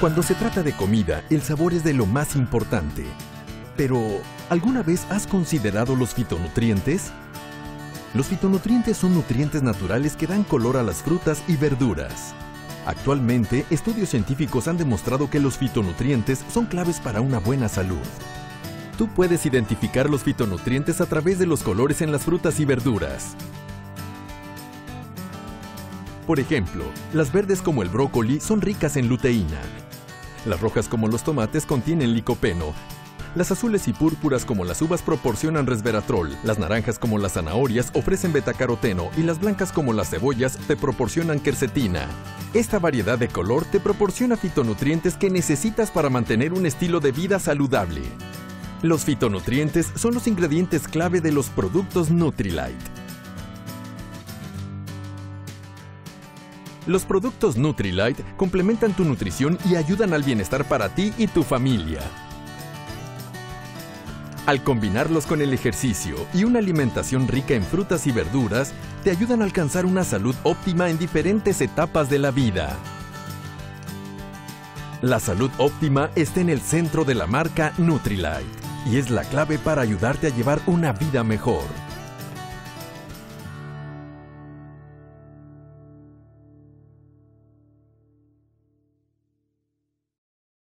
Cuando se trata de comida, el sabor es de lo más importante. Pero, ¿alguna vez has considerado los fitonutrientes? Los fitonutrientes son nutrientes naturales que dan color a las frutas y verduras. Actualmente, estudios científicos han demostrado que los fitonutrientes son claves para una buena salud. Tú puedes identificar los fitonutrientes a través de los colores en las frutas y verduras. Por ejemplo, las verdes como el brócoli son ricas en luteína, las rojas como los tomates contienen licopeno. Las azules y púrpuras como las uvas proporcionan resveratrol, las naranjas como las zanahorias ofrecen betacaroteno y las blancas como las cebollas te proporcionan quercetina. Esta variedad de color te proporciona fitonutrientes que necesitas para mantener un estilo de vida saludable. Los fitonutrientes son los ingredientes clave de los productos Nutrilite. Los productos Nutrilite complementan tu nutrición y ayudan al bienestar para ti y tu familia. Al combinarlos con el ejercicio y una alimentación rica en frutas y verduras, te ayudan a alcanzar una salud óptima en diferentes etapas de la vida. La salud óptima está en el centro de la marca Nutrilite y es la clave para ayudarte a llevar una vida mejor.